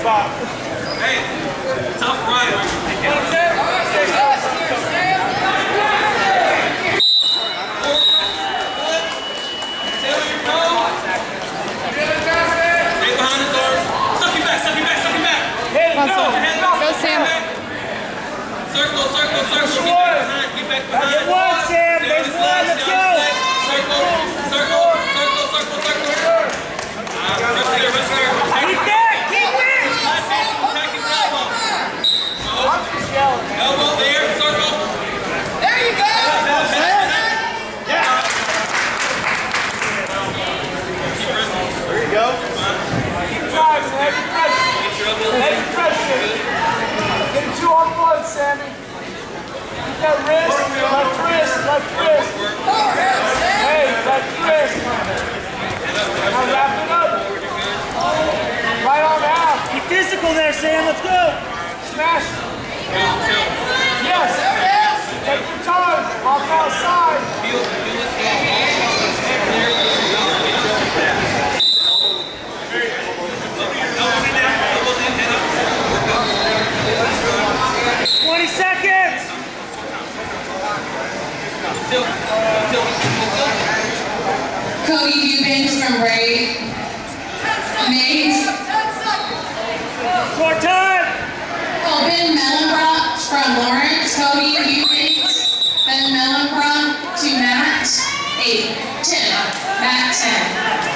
Hey, tough run. Circle, circle, circle. Get back behind, get back behind. Get one, Sam. Stay on Get his one. legs, Let's stay on his go. legs. Circle, circle, circle, circle, circle. Ah, wrist there, wrist there. Attack Keep his that. Keep it. left hand, attack his elbow. Go. Elbow there, circle. There you go. There you go. Keep time, Heavy pressure. Get your elbow Heavy pressure. Get it two on one, Sammy. Keep that wrist. Left wrist. Left wrist. Hey, left wrist. Now wrap it up. Right on out. Be physical there, Sam. Let's go. Smash. Yes. Take your time. Off outside. Cody Eubanks from Ray. Mays. More oh, time! Colvin Mellenbrock from Lawrence. Cody Eubanks. Ben Mellenbrock to Matt. 8. 10. Matt 10.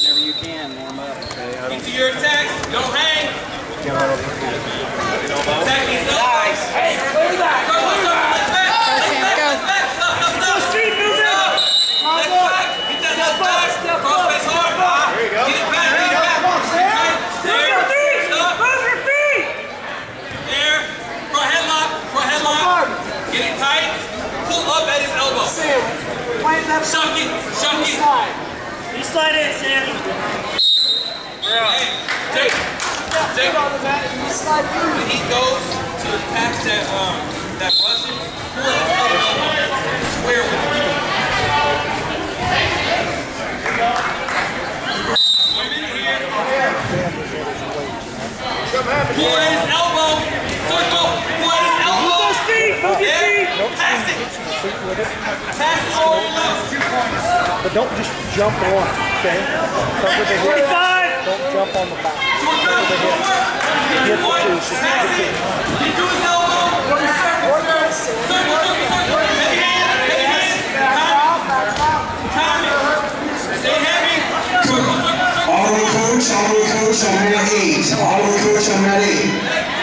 Whenever you can, warm up, okay? I Keep to your attacks. Don't hang. Attack these. Nice. Hey, clear that. Circle, circle, legs back. Legs Sam, back, go. legs back. Stop, stop, stop. On. Get that leg back. step Cross up, face hard. up. There you go. Get it back, get it back. Come on, Sam. Right Move your feet. Stop. Move your feet. There. Front headlock. Front headlock. Get it tight. Pull up at his elbow. Sam, plant that Shuck it. Shuck it. Slide. In, Sammy. Hey, Jake. Jake. On the mat slide through. When he goes to attack that um that Russian, pull his elbow square with him. Women here. Pull at his elbow. Circle. Pull at his Move elbow. those feet. Move your feet. Pass it. Pass it all your left. But don't just jump on, okay? Cover the hip. 45. Don't jump on the back. Short drop. Short work. Get Get one. the two, Pass the it. It. Circle. Auto coach, auto coach, I'm at eight. Auto coach, I'm at eight.